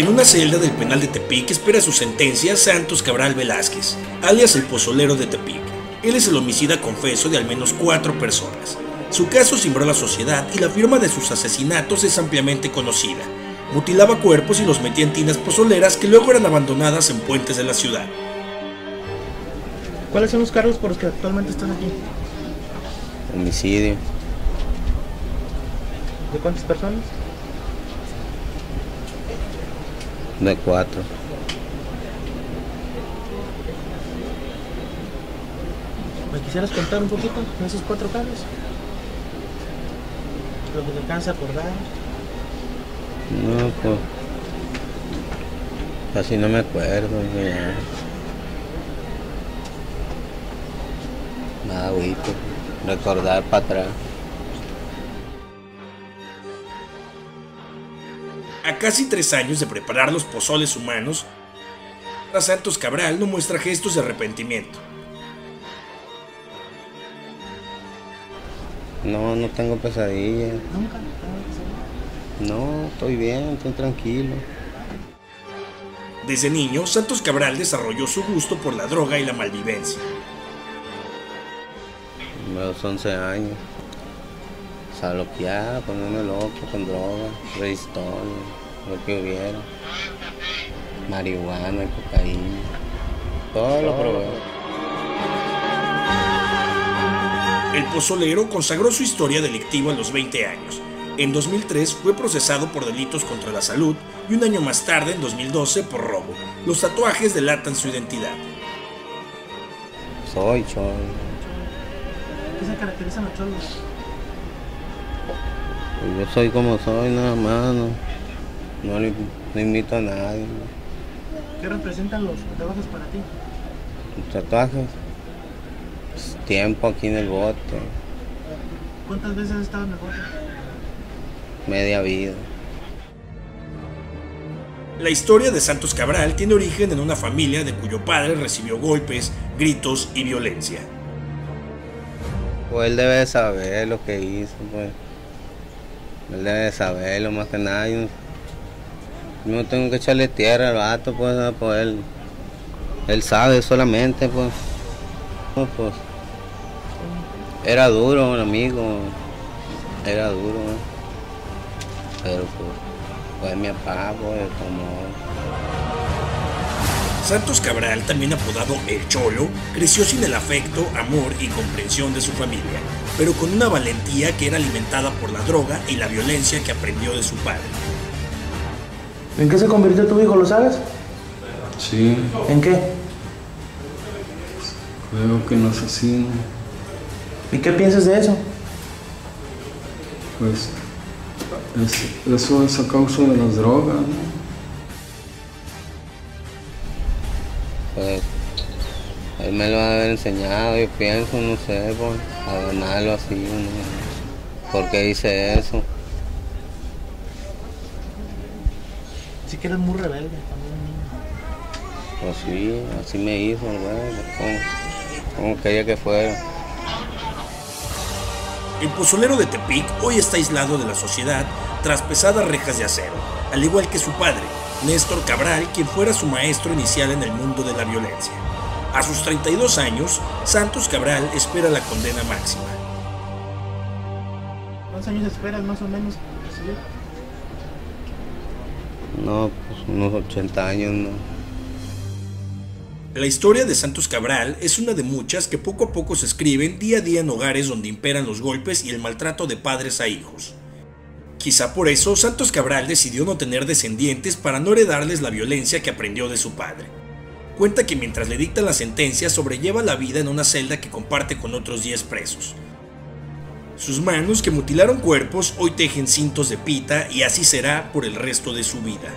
En una celda del penal de Tepic espera su sentencia Santos Cabral Velázquez, alias el pozolero de Tepic. Él es el homicida confeso de al menos cuatro personas. Su caso cimbró a la sociedad y la firma de sus asesinatos es ampliamente conocida. Mutilaba cuerpos y los metía en tinas pozoleras que luego eran abandonadas en puentes de la ciudad. ¿Cuáles son los cargos por los que actualmente están aquí? Homicidio. ¿De cuántas personas? De cuatro. ¿Me quisieras contar un poquito de esos cuatro cargos? Lo que te alcanza a acordar. No, pues. Casi no me acuerdo. Ya. Nada, agüito. Recordar para atrás. A casi tres años de preparar los pozoles humanos, Santos Cabral no muestra gestos de arrepentimiento. No, no tengo pesadillas. Nunca. No, estoy bien, estoy tranquilo. Desde niño, Santos Cabral desarrolló su gusto por la droga y la malvivencia. A los 11 años. Salopear, ponerme loco con droga, registón, lo que hubiera. Marihuana, cocaína. Todo lo probé. El pozolero consagró su historia delictiva a los 20 años. En 2003 fue procesado por delitos contra la salud y un año más tarde, en 2012, por robo. Los tatuajes delatan su identidad. Soy cholo. ¿Qué se caracterizan los cholos? Yo soy como soy, nada más. No, no, le- no invito a nadie. ¿Qué representan los tatuajes para ti? Los tatuajes. pues, tiempo aquí en el bote. ¿Cuántas veces has estado en el bote? Media vida. La historia de Santos Cabral tiene origen en una familia de cuyo padre recibió golpes, gritos y violencia. Pues él debe de saber lo que hizo, pues. Él debe de saberlo más que nada. Yo, no tengo que echarle tierra al vato, pues, pues él, él sabe solamente, pues. No, pues. Era duro, un amigo. Era duro, ¿no? Pero pues, pues mi papá, pues, como. Santos Cabral, también apodado El Cholo, creció sin el afecto, amor y comprensión de su familia, pero con una valentía que era alimentada por la droga y la violencia que aprendió de su padre. ¿En qué se convirtió tu hijo, lo sabes? Sí, ¿En qué? creo que un asesino. ¿Y qué piensas de eso? Pues es- eso es a causa de las drogas, ¿no? Pues él me lo ha de haber enseñado, yo pienso, no sé, pues, a ganarlo así, ¿no? ¿Por qué dice eso? Sí que eres muy rebelde cuando eres niño. Pues sí, así me hizo, el güey, como, como quería que fuera. El pozolero de Tepic hoy está aislado de la sociedad tras pesadas rejas de acero, al igual que su padre, Néstor Cabral, quien fuera su maestro inicial en el mundo de la violencia. A sus 32 años, Santos Cabral espera la condena máxima. ¿Cuántos años esperas más o menos? No, pues unos 80 años, ¿no? La historia de Santos Cabral es una de muchas que poco a poco se escriben día a día en hogares donde imperan los golpes y el maltrato de padres a hijos. Quizá por eso Santos Cabral decidió no tener descendientes para no heredarles la violencia que aprendió de su padre. Cuenta que mientras le dictan la sentencia sobrelleva la vida en una celda que comparte con otros 10 presos. Sus manos que mutilaron cuerpos hoy tejen cintos de pita y así será por el resto de su vida.